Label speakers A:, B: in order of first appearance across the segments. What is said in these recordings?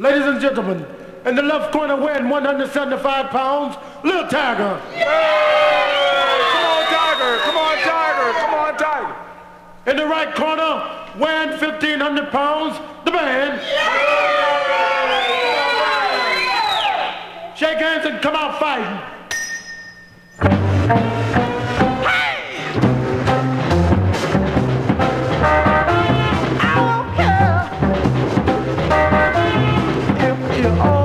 A: Ladies and gentlemen, in the left corner weighing 175 pounds, Little Tiger. Come on, Tiger. Come on, Tiger. Come on, Tiger. In the right corner, weighing 1,500 pounds, the band. Shake hands and come out fighting.
B: you.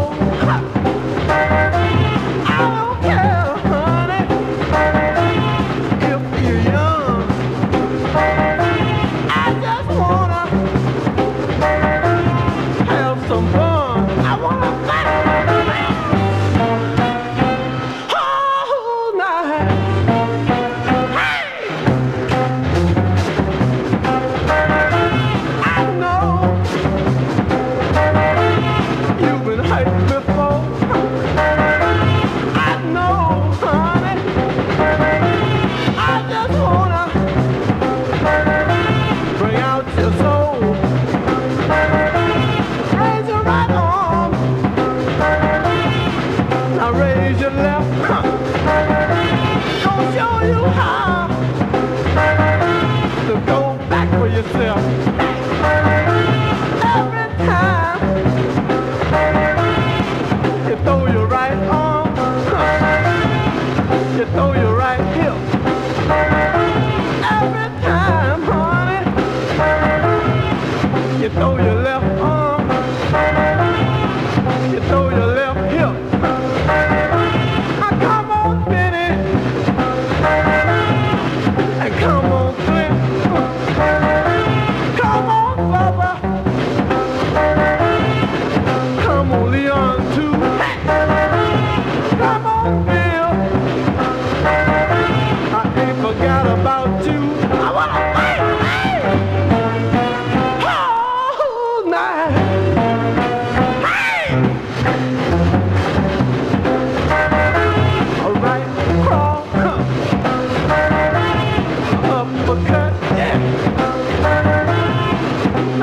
B: throw your left arm. You throw your left hip. Now come on, Benny. And come on, Clint. Come on, Bubba. Come on, Leon, too. Come on, Bill.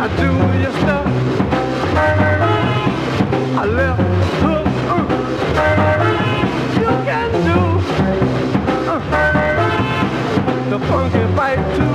B: I do your stuff. I uh, you can do uh, the funky fight too.